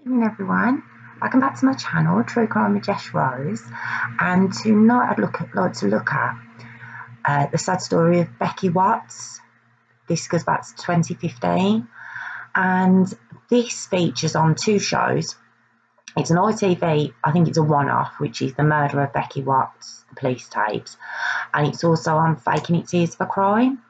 evening everyone. Welcome back to my channel, True Crime with Jess Rose. And tonight I'd look at, like to look at uh, the sad story of Becky Watts. This goes back to 2015. And this features on two shows. It's an ITV, I think it's a one-off, which is The Murder of Becky Watts, the police tapes. And it's also on Faking It Tears for Crime.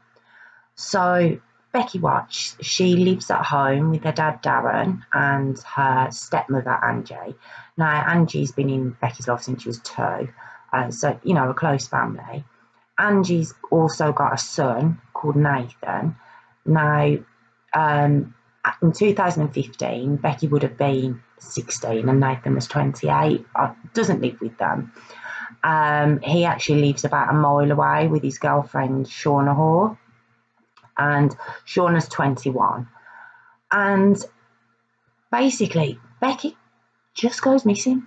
So Becky Watts, she lives at home with her dad Darren and her stepmother Angie. Now, Angie's been in Becky's life since she was two, uh, so, you know, a close family. Angie's also got a son called Nathan. Now, um, in 2015, Becky would have been 16 and Nathan was 28. Uh, doesn't live with them. Um, he actually lives about a mile away with his girlfriend Shauna Hoare and Shauna's 21. And basically, Becky just goes missing.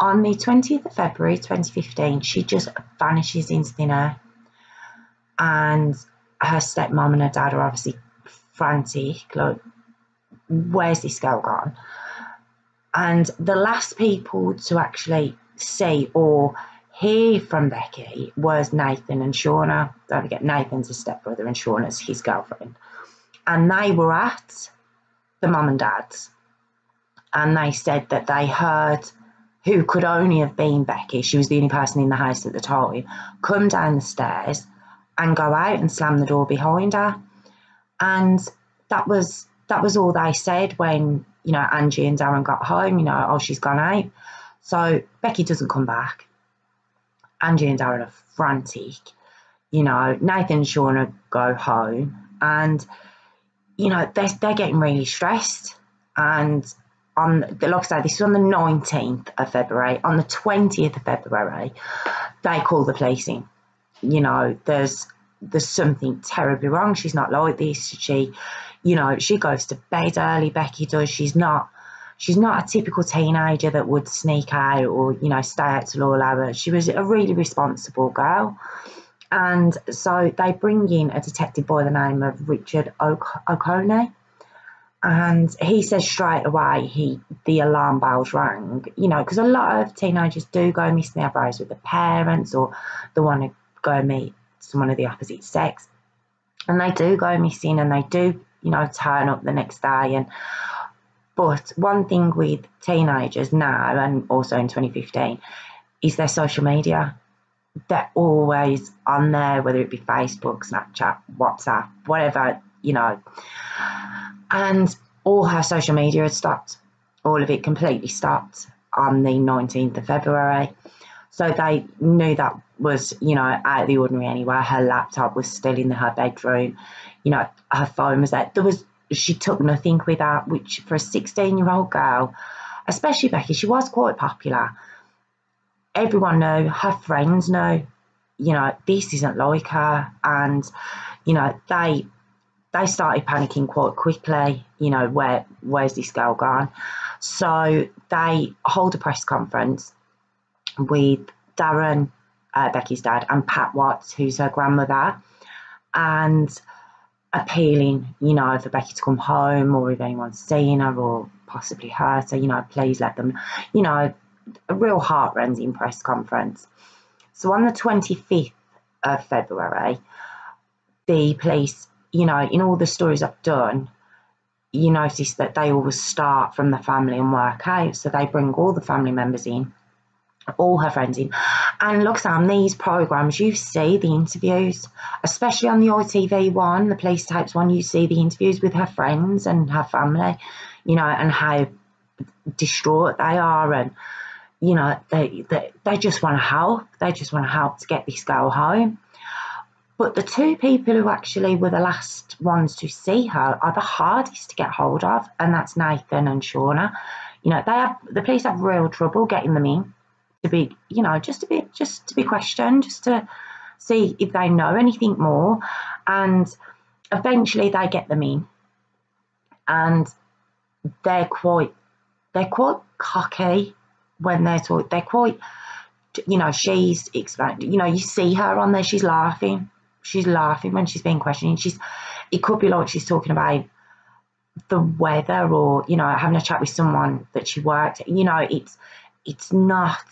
On the 20th of February 2015, she just vanishes into thin air. And her stepmom and her dad are obviously frantic, like, where's this girl gone? And the last people to actually see or hear from Becky was Nathan and Shauna. Don't forget, Nathan's his stepbrother and Shauna's his girlfriend. And they were at the mum and dad's. And they said that they heard who could only have been Becky, she was the only person in the house at the time, come down the stairs and go out and slam the door behind her. And that was that was all they said when, you know, Angie and Darren got home, you know, oh she's gone out. So Becky doesn't come back. Angie and Darren are frantic. You know, Nathan and Shauna go home and, you know, they're, they're getting really stressed. And on, like I said, this is on the 19th of February. On the 20th of February, they call the police in. You know, there's there's something terribly wrong. She's not like this. She, you know, she goes to bed early. Becky does. She's not she's not a typical teenager that would sneak out or you know stay out till all hours she was a really responsible girl. And so they bring in a detective by the name of richard o'coney and he says straight away he the alarm bells rang you know because a lot of teenagers do go missing their bros with the parents or they want to go meet someone of the opposite sex. And they do go missing and they do you know turn up the next day and but one thing with teenagers now and also in 2015 is their social media. They're always on there, whether it be Facebook, Snapchat, WhatsApp, whatever, you know. And all her social media had stopped. All of it completely stopped on the 19th of February. So they knew that was, you know, out of the ordinary anyway. Her laptop was still in her bedroom. You know, her phone was there. There was she took nothing with her, which for a 16 year old girl, especially Becky, she was quite popular. Everyone knew, her friends knew, you know, this isn't like her. And, you know, they they started panicking quite quickly, you know, where where's this girl gone? So they hold a press conference with Darren, uh, Becky's dad, and Pat Watts, who's her grandmother. And appealing, you know, for Becky to come home or if anyone's seen her or possibly her. So, you know, please let them, you know, a real heart-rending press conference. So on the 25th of February, the police, you know, in all the stories I've done, you notice that they always start from the family and work out. So they bring all the family members in all her friends in. And look, Sam, these programs, you see the interviews, especially on the ITV one, the police tapes one, you see the interviews with her friends and her family, you know, and how distraught they are. And, you know, they, they, they just want to help. They just want to help to get this girl home. But the two people who actually were the last ones to see her are the hardest to get hold of, and that's Nathan and Shauna. You know, they have the police have real trouble getting them in to be, you know, just to be just to be questioned, just to see if they know anything more. And eventually they get them in. And they're quite they're quite cocky when they're talk they're quite you know, she's you know, you see her on there, she's laughing. She's laughing when she's being questioned. She's it could be like she's talking about the weather or you know having a chat with someone that she worked you know it's it's not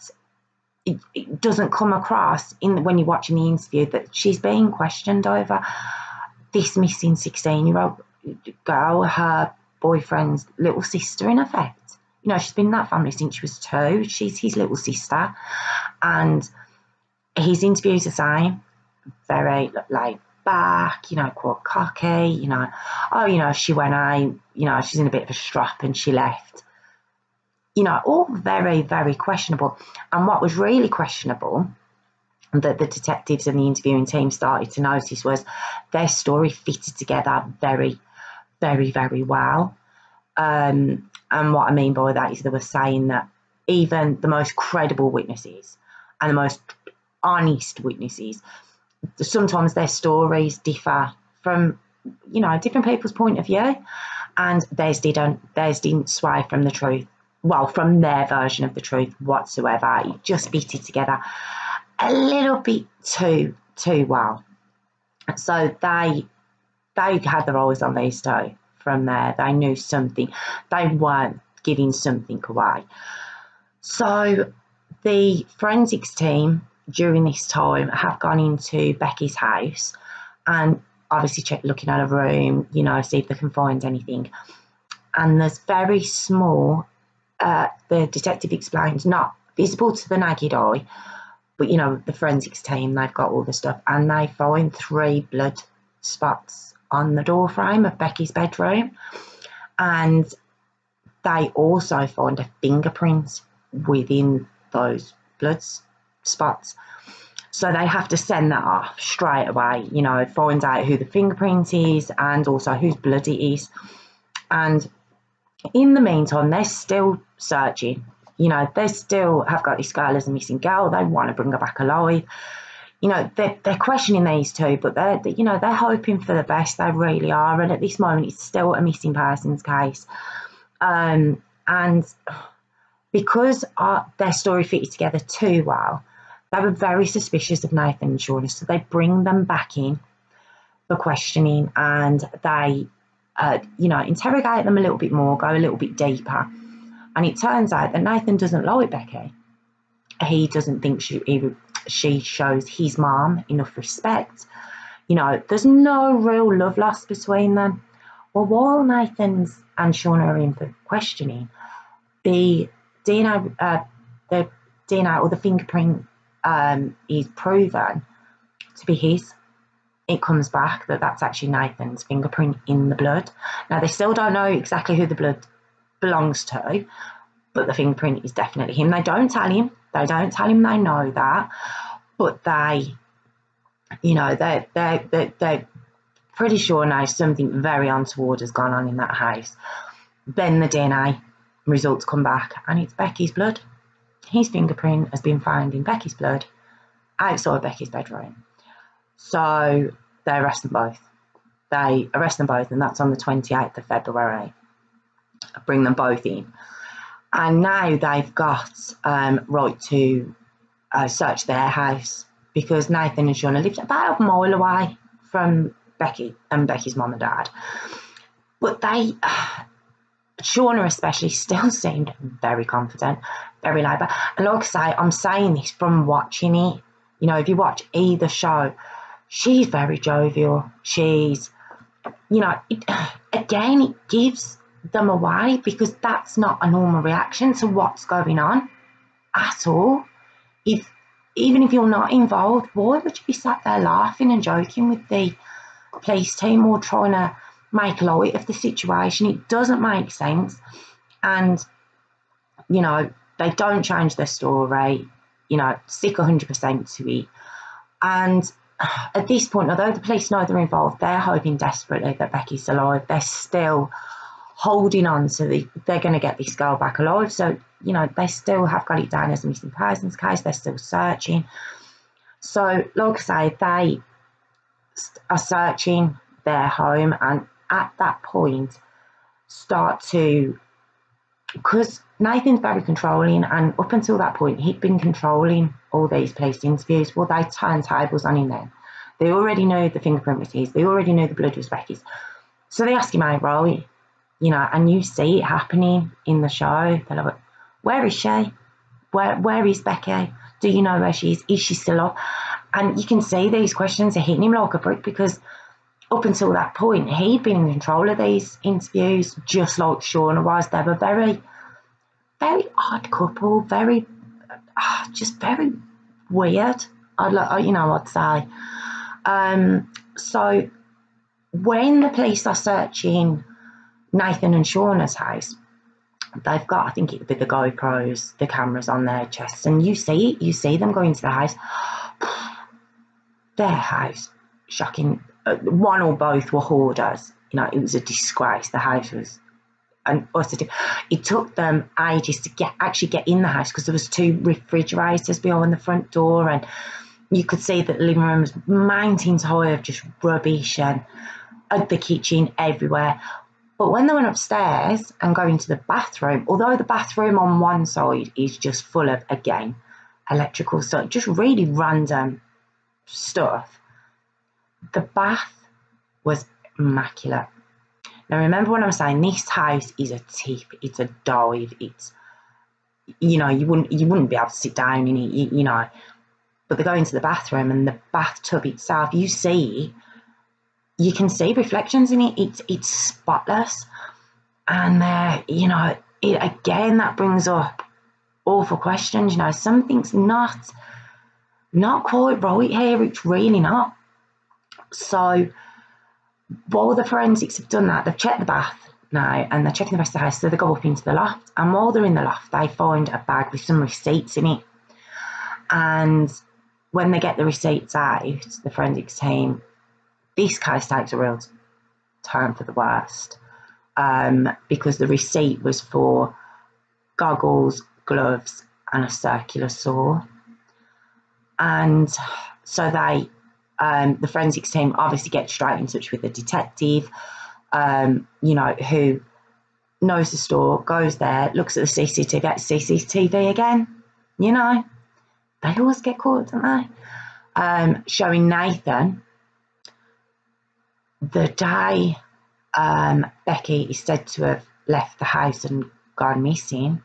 it, it doesn't come across in when you're watching the interview that she's being questioned over this missing 16 year old girl her boyfriend's little sister in effect. You know she's been in that family since she was two. She's his little sister. And his interviews are saying very like back, you know, quite cocky, you know, oh, you know, she went out, you know, she's in a bit of a strap and she left. You know, all very, very questionable. And what was really questionable that the detectives and the interviewing team started to notice was their story fitted together very, very, very well. Um, and what I mean by that is they were saying that even the most credible witnesses and the most honest witnesses sometimes their stories differ from you know different people's point of view and theirs didn't theirs didn't sway from the truth well from their version of the truth whatsoever it just beat it together a little bit too too well. So they they had their eyes on these two from there. They knew something. They weren't giving something away. So the forensics team during this time have gone into Becky's house and obviously check looking at a room, you know, see if they can find anything. And there's very small, uh, the detective explains, not visible to the naked eye, but you know, the forensics team, they've got all the stuff and they find three blood spots on the door frame of Becky's bedroom. And they also find a fingerprint within those blood spots. So they have to send that off straight away, you know, find out who the fingerprint is and also whose blood it is. And in the meantime, they're still searching. You know, they still have got this girl as a missing girl. They want to bring her back alive. You know, they're, they're questioning these two, but they're, you know, they're hoping for the best. They really are. And at this moment, it's still a missing persons case. Um, and because our, their story fitted together too well, they were very suspicious of Nathan and Shauna, so they bring them back in for questioning and they, uh, you know, interrogate them a little bit more, go a little bit deeper. And it turns out that Nathan doesn't like Becky. He doesn't think she, he, she shows his mom enough respect. You know, there's no real love lost between them. Well, while Nathan's and Shauna are in for questioning, the DNA, uh, the DNA or the fingerprint um, is proven to be his, it comes back that that's actually Nathan's fingerprint in the blood. Now, they still don't know exactly who the blood belongs to, but the fingerprint is definitely him. They don't tell him, they don't tell him they know that, but they, you know, they're, they're, they're, they're pretty sure now something very untoward has gone on in that house. Then the DNA results come back and it's Becky's blood. His fingerprint has been found in Becky's blood outside Becky's bedroom. So they arrest them both. They arrest them both, and that's on the 28th of February. Bring them both in. And now they've got um, right to uh, search their house because Nathan and Shauna lived about a mile away from Becky and Becky's mom and dad. But they, Shauna especially, still seemed very confident, very labour. And like I say, I'm saying this from watching it. You know, if you watch either show, she's very jovial. She's, you know, it, again, it gives them away because that's not a normal reaction to what's going on at all. If even if you're not involved, why would you be sat there laughing and joking with the police team or trying to make light of the situation? It doesn't make sense. And, you know, they don't change their story, you know, stick 100% to it. And at this point, although the police know they're involved, they're hoping desperately that Becky's alive. They're still holding on so the, they're going to get this girl back alive. So, you know, they still have got it down as a missing persons case. They're still searching. So, like I say, they are searching their home and at that point start to because Nathan's very controlling, and up until that point, he'd been controlling all these police interviews. Well, they turned tables on him then. They already know the fingerprint was his, they already know the blood was Becky's. So they ask him outright, you know, and you see it happening in the show. They're like, where is she? Where where is Becky? Do you know where she is? Is she still up? And you can see these questions are hitting him like a brick because up until that point, he'd been in control of these interviews, just like Shauna was. They were very, very odd couple, very, uh, just very weird. I'd, like, you know, I'd say. Um, so when the police are searching Nathan and Shauna's house, they've got, I think it would be the GoPros, the cameras on their chests, and you see it, you see them going to the house. Their house, shocking. One or both were hoarders. You know, it was a disgrace. The house was and it took them ages to get actually get in the house because there was two refrigerators behind the front door and you could see that the living room was mountains high of just rubbish and at the kitchen everywhere but when they went upstairs and go into the bathroom, although the bathroom on one side is just full of, again, electrical stuff, just really random stuff, the bath was immaculate. Now, remember when I'm saying this house is a tip, it's a dive, it's, you know, you wouldn't you wouldn't be able to sit down in it, you, you know. But they go into the bathroom and the bathtub itself, you see you can see reflections in it. It's it's spotless, and uh, you know, it again that brings up awful questions. You know, something's not not quite right here. It's really not. So while the forensics have done that, they've checked the bath now and they're checking the rest of the house. So they go up into the loft, and while they're in the loft, they find a bag with some receipts in it. And when they get the receipts out, the forensics team this case takes a real turn for the worst um, because the receipt was for goggles, gloves, and a circular saw. And so they, um, the forensics team obviously get straight in touch with the detective, um, you know, who knows the store, goes there, looks at the CCTV, gets CCTV again, you know, they always get caught, don't they? Um, showing Nathan the day um, Becky is said to have left the house and gone missing,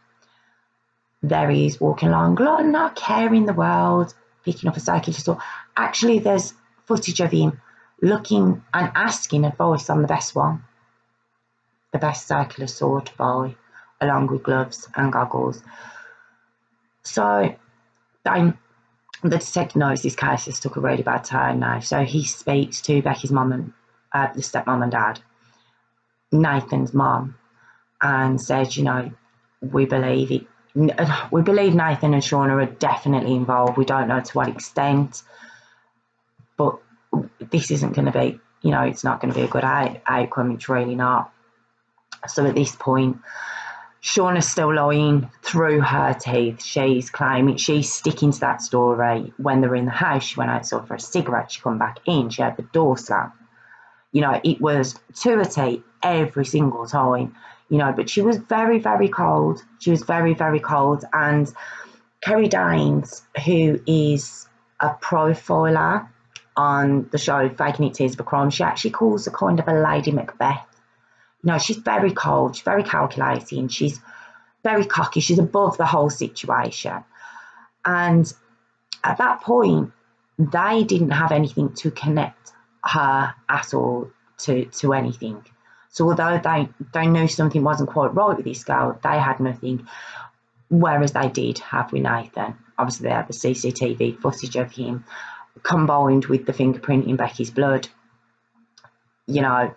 there he is walking along, not caring the world, picking up a cycle. So actually, there's footage of him looking and asking advice on the best one, the best circular saw to buy, along with gloves and goggles. So I'm, the detective knows this case has took a really bad turn now. So he speaks to Becky's mum and uh, the stepmom and dad, Nathan's mum, and says, you know, we believe it. We believe Nathan and Shauna are definitely involved. We don't know to what extent, but this isn't going to be, you know, it's not going to be a good out- outcome. It's really not. So at this point, Shauna's still lying through her teeth. She's claiming she's sticking to that story. When they were in the house, she went outside for a cigarette. She come back in. She had the door slam you know, it was to a T every single time, you know, but she was very, very cold. She was very, very cold. And Kerry Daynes, who is a profiler on the show Faking It Tears of a Crime, she actually calls her kind of a Lady Macbeth. You know, she's very cold, she's very calculating, she's very cocky, she's above the whole situation. And at that point, they didn't have anything to connect her at all to, to anything. So although they, they knew something wasn't quite right with this girl, they had nothing. Whereas they did have with Nathan. Obviously they had the CCTV footage of him combined with the fingerprint in Becky's blood. You know,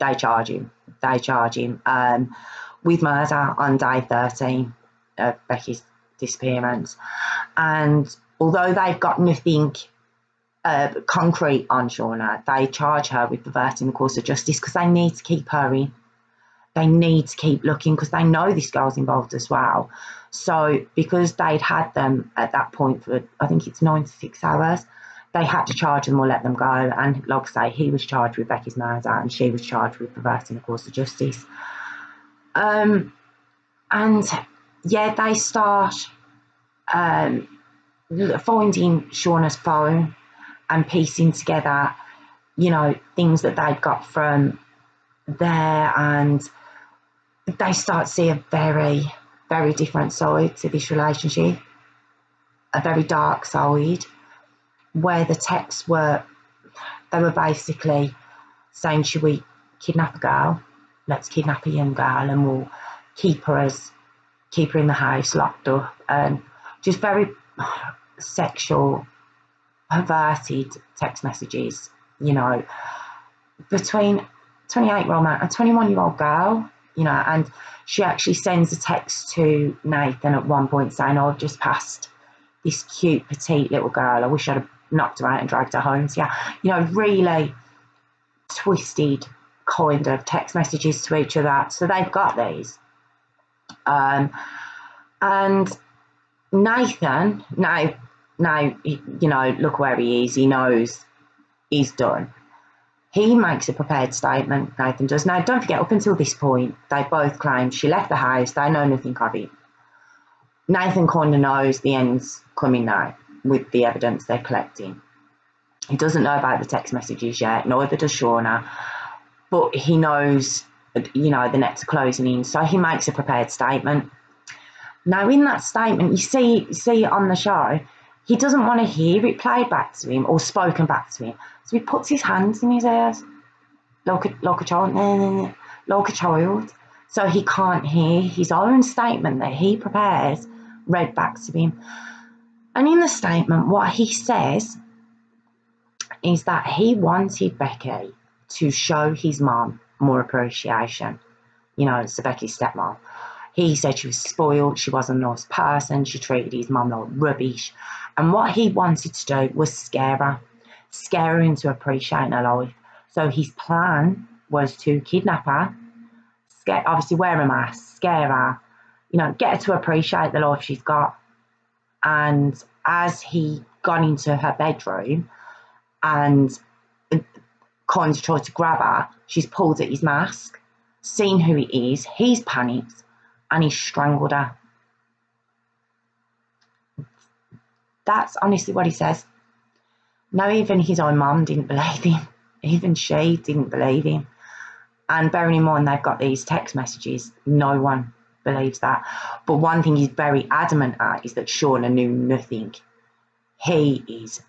they charge him. They charge him um, with murder on day 13 of Becky's disappearance. And although they've got nothing uh, concrete on Shauna. They charge her with perverting the course of justice because they need to keep her in. They need to keep looking because they know this girl's involved as well. So because they'd had them at that point for I think it's nine to six hours, they had to charge them or let them go. And like I say, he was charged with Becky's murder and she was charged with perverting the course of justice. Um, and yeah, they start um, finding Shauna's phone and piecing together, you know, things that they'd got from there and they start to see a very, very different side to this relationship, a very dark side, where the texts were, they were basically saying, should we kidnap a girl? Let's kidnap a young girl and we'll keep her as, keep her in the house locked up. And just very sexual, perverted text messages, you know, between 28 year old man and 21 year old girl, you know, and she actually sends a text to Nathan at one point saying, oh, I've just passed this cute, petite little girl. I wish I'd have knocked her out and dragged her home. So, yeah, you know, really twisted kind of text messages to each other. So they've got these. Um, and Nathan, now, now, you know, look where he is. He knows he's done. He makes a prepared statement, Nathan does. Now, don't forget, up until this point, they both claim she left the house, they know nothing of it. Nathan of knows the end's coming now with the evidence they're collecting. He doesn't know about the text messages yet, neither does Shauna, but he knows, you know, the net's are closing in, so he makes a prepared statement. Now, in that statement, you see, see on the show, he doesn't want to hear it played back to him or spoken back to him. So he puts his hands in his ears, like a, like a child, like a child. So he can't hear his own statement that he prepares read back to him. And in the statement, what he says is that he wanted Becky to show his mum more appreciation. You know, it's Becky's stepmom. He said she was spoiled, she wasn't a nice person, she treated his mum like rubbish. And what he wanted to do was scare her, scare her into appreciating her life. So his plan was to kidnap her, scare, obviously wear a mask, scare her, you know, get her to appreciate the life she's got. And as he got into her bedroom and uh, kind of tried to grab her, she's pulled at his mask, seen who he is, he's panicked, and he strangled her. That's honestly what he says. Now, even his own mum didn't believe him. Even she didn't believe him. And bearing in mind they've got these text messages, no one believes that. But one thing he's very adamant at is that Shauna knew nothing. He is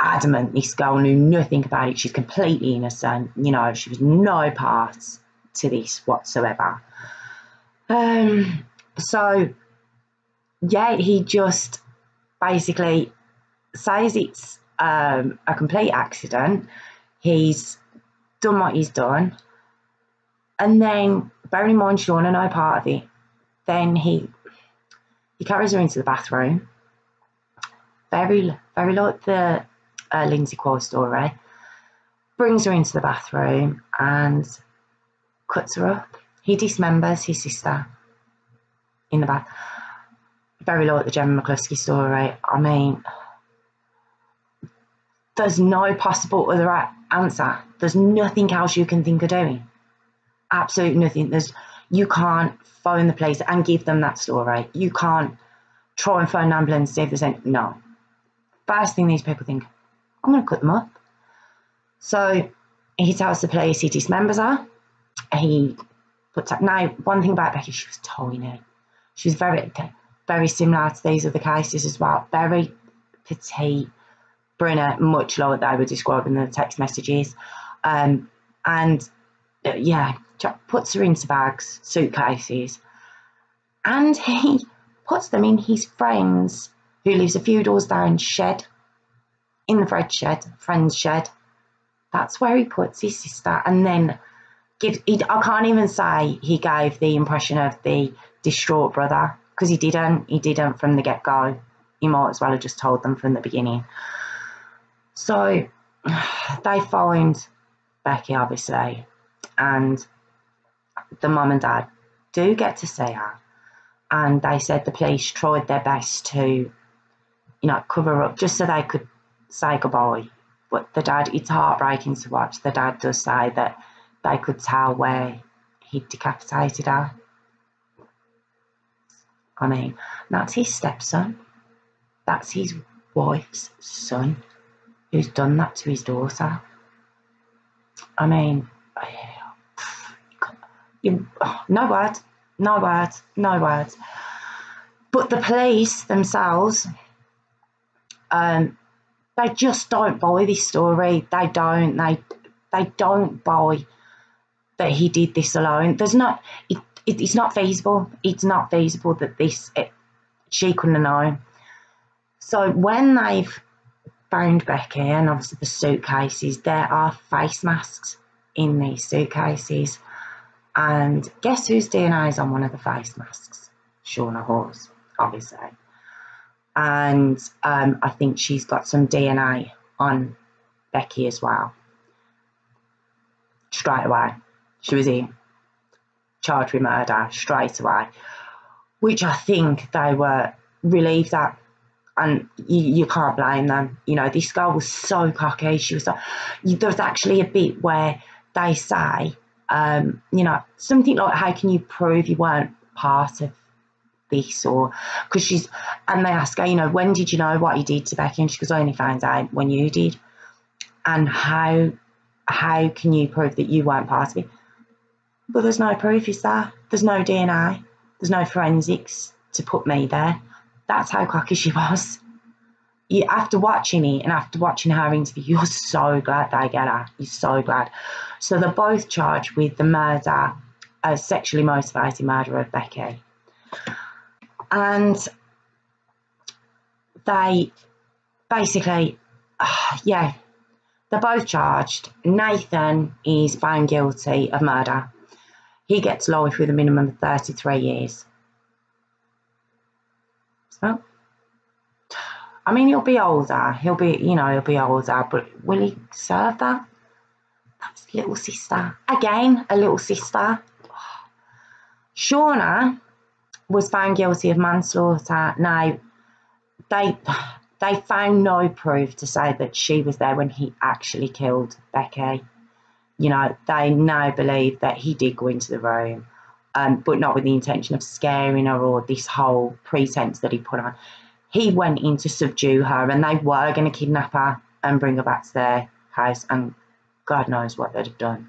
adamant this girl knew nothing about it. She's completely innocent. You know, she was no part to this whatsoever. Um, so, yeah, he just basically says it's um, a complete accident. He's done what he's done. And then, bearing in mind Sean and I part of it, then he he carries her into the bathroom. Very, very like the uh, Lindsay Quall story. Brings her into the bathroom and cuts her up he dismembers his sister in the bath. Very low at the Gemma McCluskey story. I mean, there's no possible other answer. There's nothing else you can think of doing. Absolutely nothing. There's you can't phone the police and give them that story. You can't try and phone an ambulance see if there's any. No. First thing these people think, I'm going to cut them up. So he tells the police he dismembers her. He puts up. now, one thing about Becky, she was tiny. She was very, very similar to these other cases as well. Very petite, brunette, much lower than I would describe in the text messages. Um, and uh, yeah, puts her into bags, suitcases, and he puts them in his friend's, who lives a few doors down, shed, in the bread shed, friend's shed. That's where he puts his sister, and then give. He, I can't even say he gave the impression of the distraught brother because he didn't. He didn't from the get go. He might as well have just told them from the beginning. So they find Becky, obviously, and the mum and dad do get to see her. And they said the police tried their best to, you know, cover up just so they could say goodbye. But the dad, it's heartbreaking to watch. The dad does say that they could tell where he decapitated her. I mean, that's his stepson. That's his wife's son who's done that to his daughter. I mean, You, oh, no words, no words, no words. But the police themselves, um, they just don't buy this story. They don't. They they don't buy that he did this alone. There's not. It, it, it's not feasible. It's not feasible that this it, she couldn't known. So when they've found Becky and obviously the suitcases, there are face masks in these suitcases. And guess whose DNA is on one of the face masks? Shauna Hoare's, obviously. And um, I think she's got some DNA on Becky as well. Straight away. She was in. Charged with murder straight away. Which I think they were relieved at and you, you, can't blame them. You know, this girl was so cocky. She was so. There was actually a bit where they say, um, you know, something like, "How can you prove you weren't part of this?" Or because she's, and they ask her, you know, when did you know what you did to Becky? And she goes, "I only found out when you did." And how how can you prove that you weren't part of it? But there's no proof, is there? There's no DNA. There's no forensics to put me there. That's how cocky she was. You, after watching it and after watching her interview, you're so glad they get her. You're so glad. So they're both charged with the murder, a sexually motivated murder of Becky. And they basically, uh, yeah, they're both charged. Nathan is found guilty of murder. He gets life with a minimum of 33 years. So, I mean, he'll be older. He'll be, you know, he'll be older, but will he serve that? That's little sister. Again, a little sister. Shauna was found guilty of manslaughter. Now, they they found no proof to say that she was there when he actually killed Becky. You know, they now believe that he did go into the room um, but not with the intention of scaring her or this whole pretense that he put on. He went in to subdue her, and they were going to kidnap her and bring her back to their house, and God knows what they'd have done.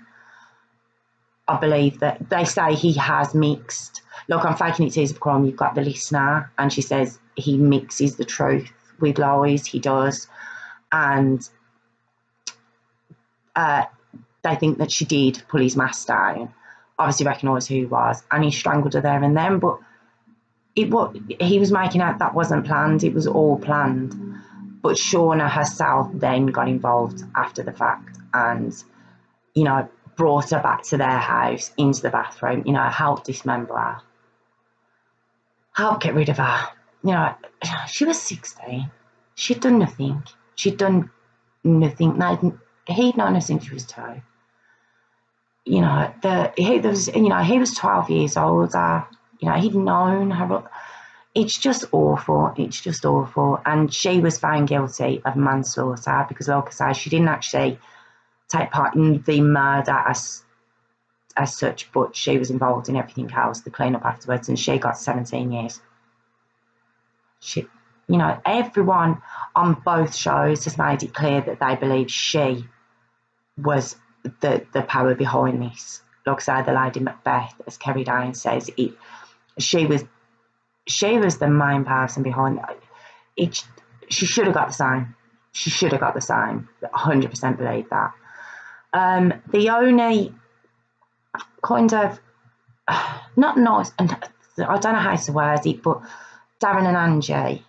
I believe that they say he has mixed. Look, I'm faking it tears of crime. You've got the listener, and she says he mixes the truth with lies. He does, and uh, they think that she did pull his mask down obviously recognised who he was, and he strangled her there and then. But it what he was making out that wasn't planned; it was all planned. But Shauna herself then got involved after the fact, and you know brought her back to their house into the bathroom. You know, helped dismember her, helped get rid of her. You know, she was sixteen. She'd done nothing. She'd done nothing. He'd known her since she was two you know, the he was you know he was twelve years older. You know, he'd known her. It's just awful. It's just awful. And she was found guilty of manslaughter because, like I say, she didn't actually take part in the murder as as such, but she was involved in everything else, the cleanup afterwards, and she got 17 years. She, you know, everyone on both shows has made it clear that they believe she was the the power behind this. Like I the Lady Macbeth, as Kerry Daynes says, it she was she was the main person behind it. she should have got the sign. She should have got the sign. 100% believe that. Um, the only kind of not nice, I don't know how to word it, but Darren and Angie,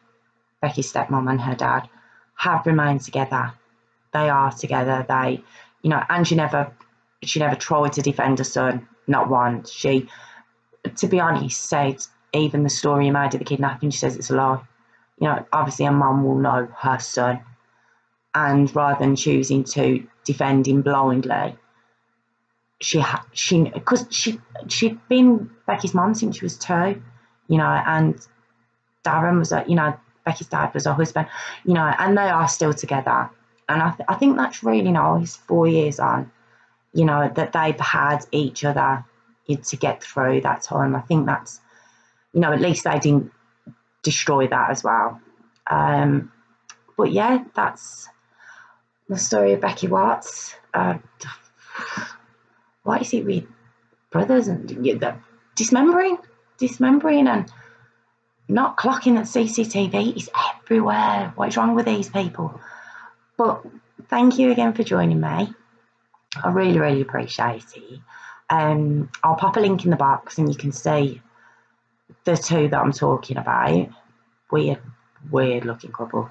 Becky's stepmom and her dad, have remained together. They are together. They you know, and she never she never tried to defend her son, not once. She, to be honest, said even the story made of the kidnapping, she says it's a lie. You know, obviously a mum will know her son, and rather than choosing to defend him blindly, she ha- she because she she'd been Becky's mum since she was two, you know, and Darren was a you know Becky's dad was her husband, you know, and they are still together and I, th- I think that's really nice, four years on, you know, that they've had each other to get through that time. I think that's, you know, at least they didn't destroy that as well. Um, but yeah, that's the story of Becky Watts. Uh, what is it with brothers and the dismembering, dismembering and not clocking that CCTV is everywhere. What is wrong with these people? But thank you again for joining me. I really, really appreciate it. Um, I'll pop a link in the box and you can see the two that I'm talking about. Weird, weird looking couple.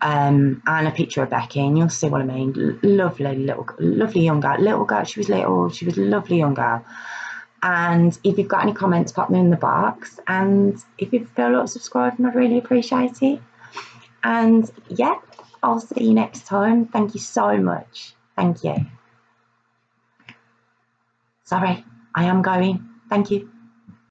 Um, and a picture of Becky, and you'll see what I mean. L lovely little, lovely young girl. Little girl, she was little, she was a lovely young girl. And if you've got any comments, pop them in the box. And if you feel like subscribing, I'd really appreciate it. And yeah, I'll see you next time. Thank you so much. Thank you. Sorry, I am going. Thank you.